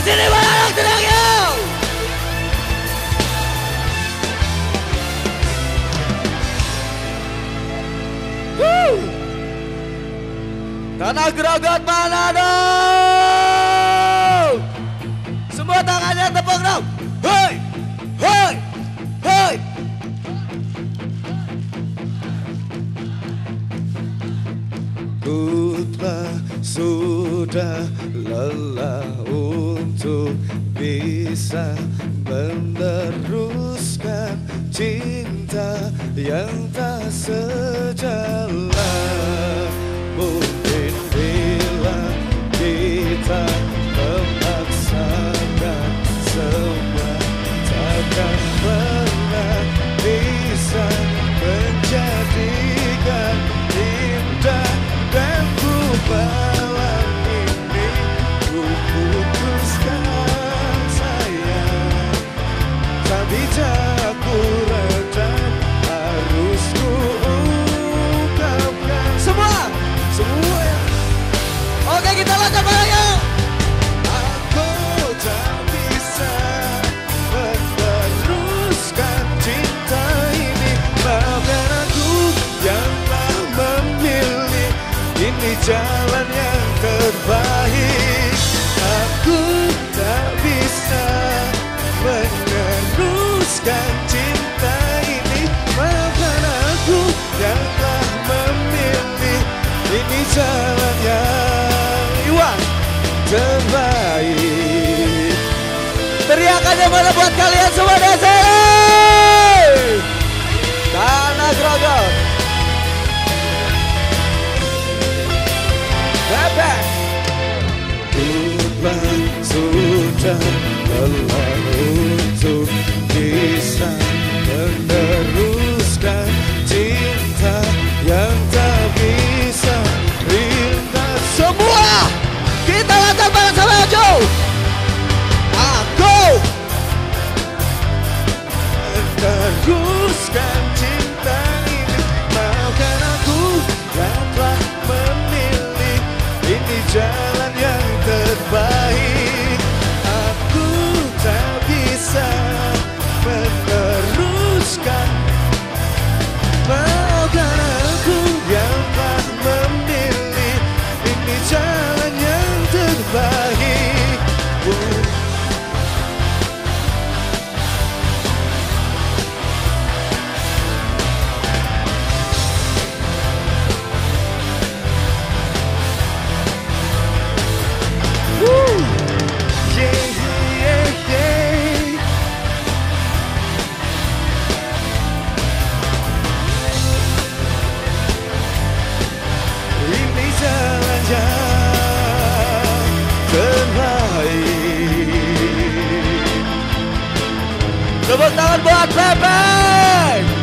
sini teriaknya? Woo! Tanah mana dong? Semua tangannya tepuk dong. Hei, hei, hei. Putra sudah lelah untuk bisa meneruskan cinta yang tak sejalan Ini jalan yang terbaik. Aku tak bisa meneruskan cinta ini. Maafkan aku yang telah memilih Ini jalan yang terbaik. Teriakannya mana buat kalian semua desa Tanah Grogot sudah Eu vou estar lá no Boa Pepe!